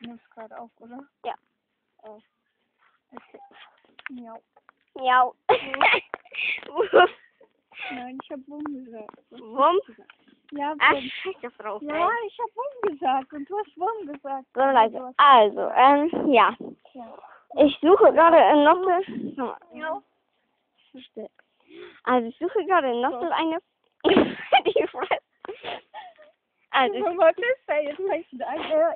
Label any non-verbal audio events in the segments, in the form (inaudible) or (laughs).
Nimmst gerade auf, oder? Ja. Oh. Okay. Ja. Ja. (laughs) Nein, ich hab Wumm gesagt. Wumm? Ja, Ach, Wumm. scheiß doch drauf, Ja, ich hab Wumm gesagt und du hast Wumm gesagt. So. Du hast- Also, ähm, ja. Ja. Ich suche gerade in Nossel. Ja. Still. Also, ich suche gerade in Nossel eine. (laughs) Die Fresse. Also, ich, Was ist da jetzt fängst du an? Ja,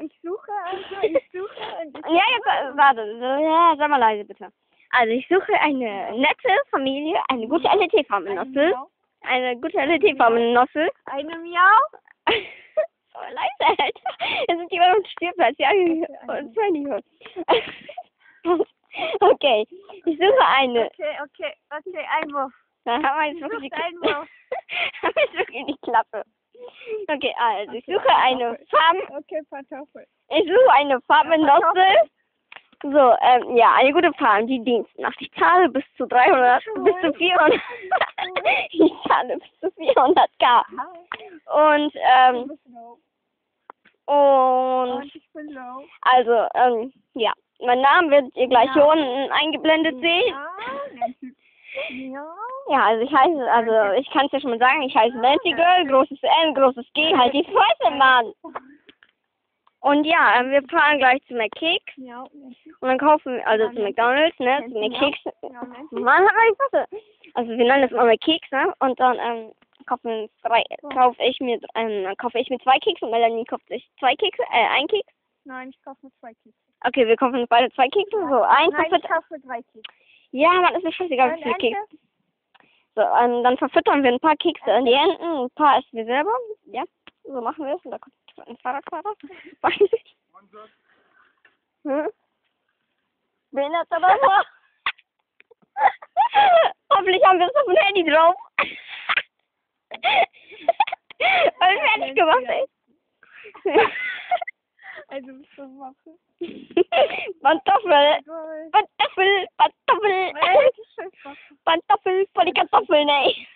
ich suche also, ich suche und (laughs) ich ja, jetzt, warte. Ja, sei mal leise, bitte. Also, ich suche eine nette Familie, eine gute LET-Farm in Nossel. Eine gute LET-Farm in Nossel. Eine Miau. so (laughs) leise, Alter. Es sind die auf dem Spielplatz. Ja, und nicht hören. (laughs) Okay, ich suche eine. Okay, okay, okay, Einwurf. Da haben wir jetzt wirklich haben wir jetzt wirklich die Klappe. Okay, also ich suche eine Farm. Okay, Kartoffel. Ich suche eine Farm in Nossel. So, ähm, ja, eine gute Farm, die Dienst macht. Ich zahle bis zu 300, bis zu 400. (laughs) ich zahle bis zu 400k. Hi. Und, ähm, und, also, ähm, ja. Mein Name werdet ihr gleich hier unten eingeblendet sehen. Ja. Ja. Also ich heiße, also ich kann es ja schon mal sagen, ich heiße Nancy Girl, großes N, großes G, halt die Fresse, Mann. Und ja, ähm, wir fahren gleich zu McKicks Ja, und dann kaufen, also zu McDonalds, ne, zu McKicks. Mann, hat die Fresse. Also wir nennen das mal McKicks, ne, und dann, ähm, kaufen drei, kaufe ich mir, ähm, dann kaufe ich mir zwei Kekse und Melanie kauft sich zwei Kekse, äh, ein Keks. Nein, ich kaufe nur zwei Kekse. Okay, wir kaufen uns beide zwei Kekse, so, ein Nein, ich kaufe drei Kekse. Ja, Mann, ist mir scheißegal, wie viele Kekse. So, ähm, dann verfüttern wir ein paar Kekse an die Enten, ein paar essen wir selber. Ja, so machen wir es. Und da kommt ein Fahrradfahrer. Weiß ich. Hm? Behindert oder so? Hoffentlich haben wir es auf dem Handy drauf. (laughs) Voll fertig gemacht, ey. Also, so machen. (laughs) Pantoffel. Pantoffel, Pantoffel. Kartoffeln, ey.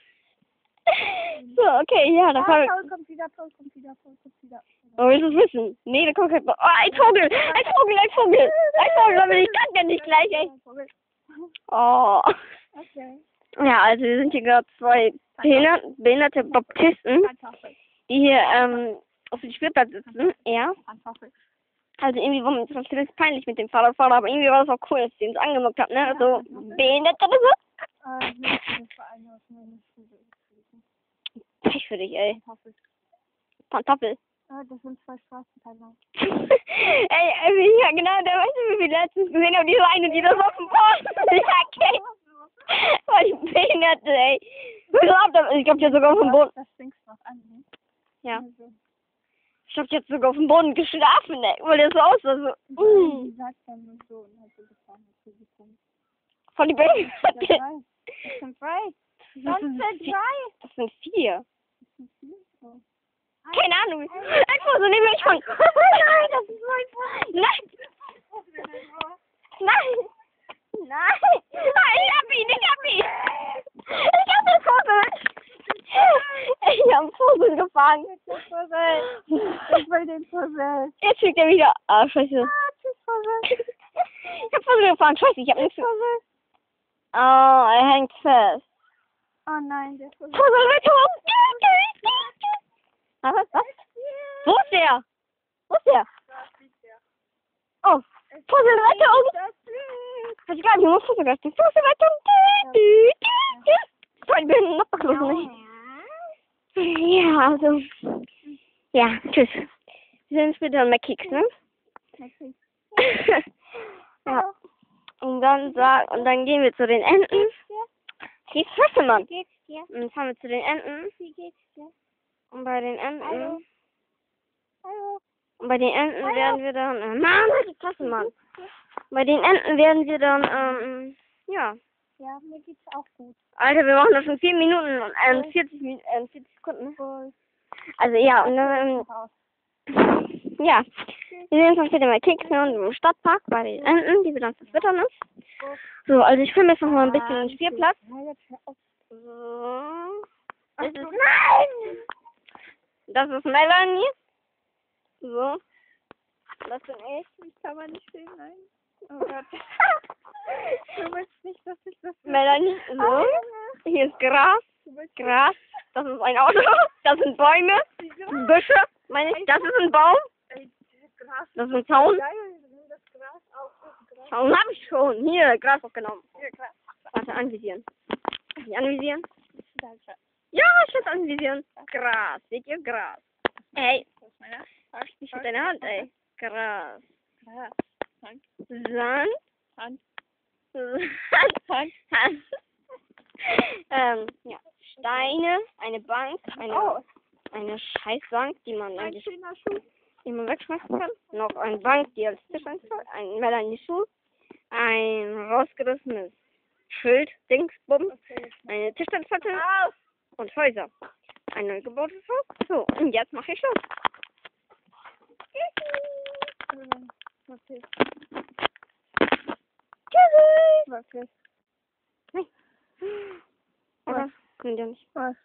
So, okay, ja, dann fahren Ah, wir. Paul kommt wieder, Paul kommt wieder, Paul kommt wieder. Oh, willst du es wissen? Nee, da kommt kein... Oh, ein Vogel! Ein Vogel, ein Vogel! Ein Vogel, aber ich kann ja nicht gleich, ey. Oh. Okay. Ja, also wir sind hier gerade zwei behindert, behinderte Baptisten, die hier ähm, auf dem Spielplatz sitzen. Ja. Also irgendwie war mir das peinlich mit dem Fahrradfahrer, aber irgendwie war das auch cool, dass sie uns angemuckt hat, ne? So behindert oder so. Äh, das war eine aus meiner Schule. Pech für dich, ey. Kartoffel. Pantoffel. (laughs) Ah, das sind zwei Straßenteile. ey, ey, ja genau, der weiß nicht, wie wir letztens gesehen haben, diese eine, die das auf dem Boden (laughs) ja, okay. War die behinderte, ey. Ich glaube, ich glaub, die hat sogar auf dem Boden. Das fängst noch an, ne? Ja. Also, Ich die hat sogar auf dem Boden geschlafen, ey. Weil der so aussah, so. Die Mm, sagt dann so und hat so gefahren, hat so gekommen. voll die drei. Das sind drei. Das sind drei. Das sind vier. Oh. Keine Ahnung. Einfach so neben mich von. (laughs) Nein, das ist mein Freund. Nein. Nein. Nein. Nein, ich hab ihn, ich hab ihn. Ich hab den Vogel. Ich hab einen Vogel gefangen. Ich will den Puzzle. Jetzt fliegt er wieder. Ah, scheiße. Ah, tschüss, Puzzle. Ich hab Vogel gefangen. Scheiße, ich hab nichts. Puzzle. Oh, er hängt fest. Oh nein, der Puzzle. Vogel mit hoch. Was? Was? Wo ist der? Wo ist der? Oh, Puzzlerettung. Das fliegt. Weiß ich gar nicht, Puzzlerettung. Puzzlerettung. Dü, dü, dü, dü. Voll, bin noch beschlossen. Ja, also. Ja, tschüss. Wir sehen uns später in McKicks, ne? Ja. Und dann sag, und dann gehen wir zu den Enten. Die Fresse, Mann. Geht's dir? Und dann fahren wir zu den Enten. Wie geht's dir? Und bei den Hallo. Enten. Hallo. Und bei den Enten Hallo. werden wir dann. Äh, Mann, die Fresse, Mann. Bei den Enten werden wir dann, ähm, ja. Ja, mir geht's auch gut. Alter, wir machen das schon 4 Minuten und äh, 40, Min äh, 40 Sekunden. Also ja, und dann, ähm, ja. Wir sehen uns mal Kicks ne, und im Stadtpark bei den Enten, die wir dann verfüttern. So, also ich filme jetzt noch mal ein bisschen den Spielplatz. So. Das ist, nein! Das ist Melanie. So. Das bin ich. Ich kann man nicht sehen, nein. Oh Gott. Du willst nicht, dass ich das. Melanie, so. Hier ist Gras. Gras. Das ist ein Auto. Das sind Bäume. Büsche. Meine ich. Das ist ein Baum. Das ist ein Zaun. Zaun hab ich schon. Hier, Gras aufgenommen. Hier, Gras. Warte, anvisieren. Nicht anvisieren? Danke. Ja, ich will anvisieren. Gras. Seht ihr Gras? Ey, nicht mit deiner Hand, ey. Gras. Gras. Hand. Sand. Hand. Sand. Hand. Hand. ähm, ja. Steine, eine Bank, eine, Oh, eine Scheißbank, die man ein eigentlich schöner Schuh. Die man wegschmeißen kann. Noch eine Bank, die als Tisch einfällt. Ein Melanie Schuh. Ein rausgerissenes Schild, Dingsbum. Eine Tischtennisplatte und Häuser. Ein neu gebautes Haus. So, und jetzt mache ich Schluss. Okay. Tschüssi! Okay. Oder? Können die nicht. Was?